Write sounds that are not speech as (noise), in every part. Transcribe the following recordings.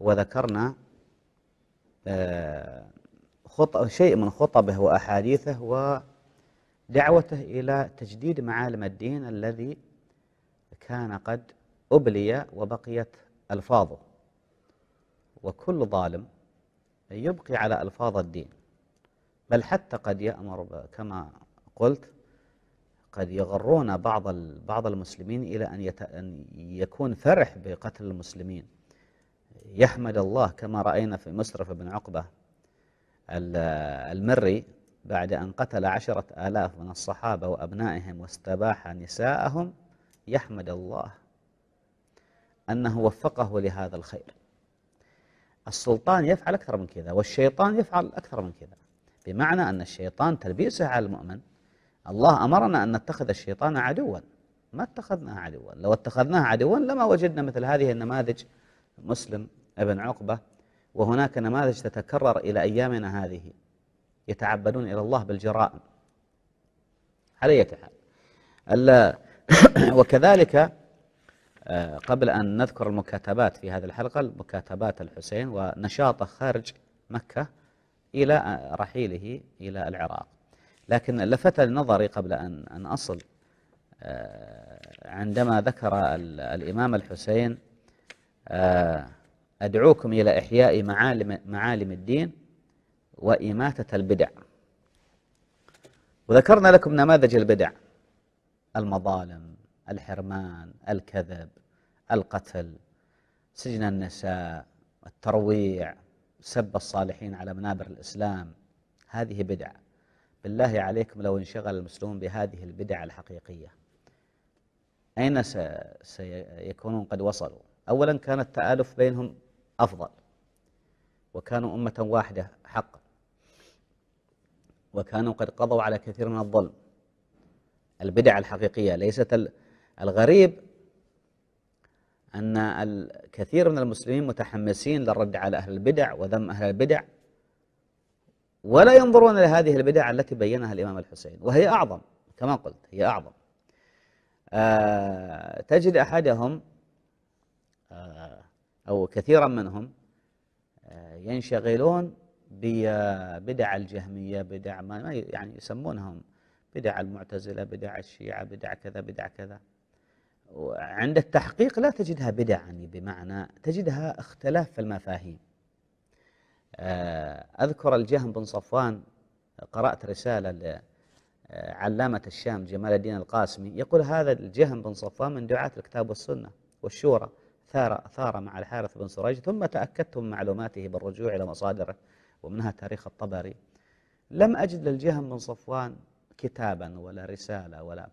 وذكرنا آه، شيء من خطبه وأحاديثه ودعوته إلى تجديد معالم الدين الذي كان قد أبلي وبقيت ألفاظه. وكل ظالم يبقي على ألفاظ الدين. بل حتى قد يأمر كما قلت قد يغرون بعض بعض المسلمين إلى أن, أن يكون فرح بقتل المسلمين. يحمد الله كما رأينا في مسرف بن عقبة المري بعد أن قتل عشرة آلاف من الصحابة وأبنائهم واستباح نساءهم يحمد الله أنه وفقه لهذا الخير. السلطان يفعل أكثر من كذا والشيطان يفعل أكثر من كذا بمعنى أن الشيطان تلبيسه على المؤمن. الله أمرنا أن نتخذ الشيطان عدوا ما اتخذناه عدوا لو اتخذناه عدوا لما وجدنا مثل هذه النماذج مسلم أبن عقبة وهناك نماذج تتكرر إلى أيامنا هذه يتعبدون إلى الله بالجرائم. على أي حال (clears throat) وكذلك آه، قبل أن نذكر المكاتبات في هذه الحلقة مكاتبات الحسين ونشاطه خارج مكة إلى رحيله إلى العراق. لكن لفت نظري قبل أن أن أصل آه، عندما ذكر الإمام الحسين آه، أدعوكم إلى إحياء معالم, معالم الدين وإماتة البدع. وذكرنا لكم نماذج البدع. المظالم الحرمان الكذب القتل سجن النساء الترويع سب الصالحين على منابر الإسلام. هذه بدع. بالله عليكم لو انشغل المسلمون بهذه البدع الحقيقية. أين سيكونون؟ قد وصلوا. أولا كان التآلف بينهم أفضل. وكانوا أمة واحدة حقا. وكانوا قد قضوا على كثير من الظلم. البدع الحقيقية ليست الغريب أن الكثير من المسلمين متحمسين للرد على أهل البدع وذم أهل البدع. ولا ينظرون لهذه البدع التي بينها الإمام الحسين وهي أعظم كما قلت هي أعظم. آه تجد أحدهم آه أو كثيرا منهم آه ينشغلون ببدع الجهمية بدع ما يعني يسمونهم بدع المعتزلة بدع الشيعة بدع كذا بدع كذا. وعند التحقيق لا تجدها بدع يعني بمعنى تجدها اختلاف في المفاهيم. آه، أذكر الجهم بن صفوان قرأت رسالة لعلامة الشام جمال الدين القاسمي يقول هذا الجهم بن صفوان من دعاة الكتاب والسنة والشورى. ثار, ثار مع الحارث بن سريج ثم تأكدت من معلوماته بالرجوع إلى مصادره ومنها تاريخ الطبري. لم أجد للجهم بن صفوان كتابا ولا رسالة ولا.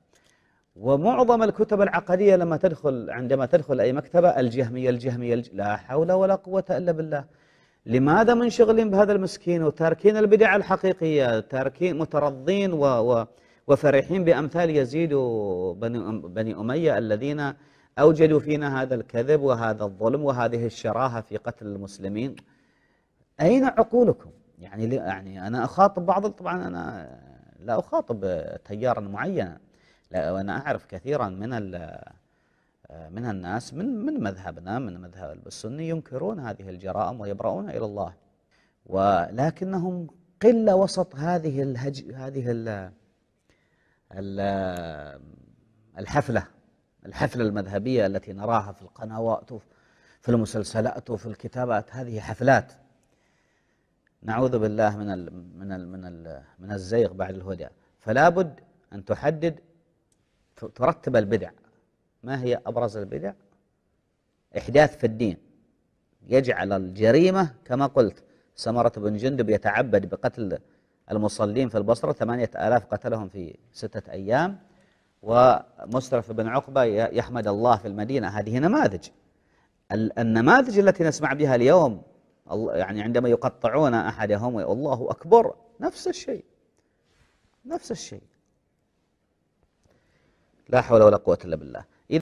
ومعظم الكتب العقدية لما تدخل عندما تدخل أي مكتبة الجهمية الجهمية الج... لا حول ولا قوة إلا بالله. لماذا منشغلين بهذا المسكين وتاركين البدع الحقيقية تاركين مترضين و... و... وفرحين بأمثال يزيد وبني بني أمية الذين أوجدوا فينا هذا الكذب وهذا الظلم وهذه الشراهة في قتل المسلمين. أين عقولكم؟ يعني يعني أنا أخاطب بعض طبعا أنا لا أخاطب تيارا معينا. وأنا أعرف كثيرا من من الناس من من مذهبنا من مذهب السني ينكرون هذه الجرائم ويبرؤون إلى الله. ولكنهم قلة وسط هذه الهج هذه ال الحفلة. الحفلة المذهبية التي نراها في القنوات في المسلسلات وفي الكتابات هذه حفلات. نعوذ بالله من ال من ال من ال من الزيغ بعد الهدى. فلا بد أن تحدد ترتب البدع. ما هي أبرز البدع؟ إحداث في الدين. يجعل الجريمة كما قلت سمرة بن جندب يتعبد بقتل المصلين في البصرة ثمانية آلاف قتلهم في ستة أيام. ومسرف بن عقبة يحمد الله في المدينة. هذه نماذج. النماذج التي نسمع بها اليوم يعني عندما يقطعون أحدهم الله أكبر. نفس الشيء. نفس الشيء. لا حول ولا قوة إلا بالله.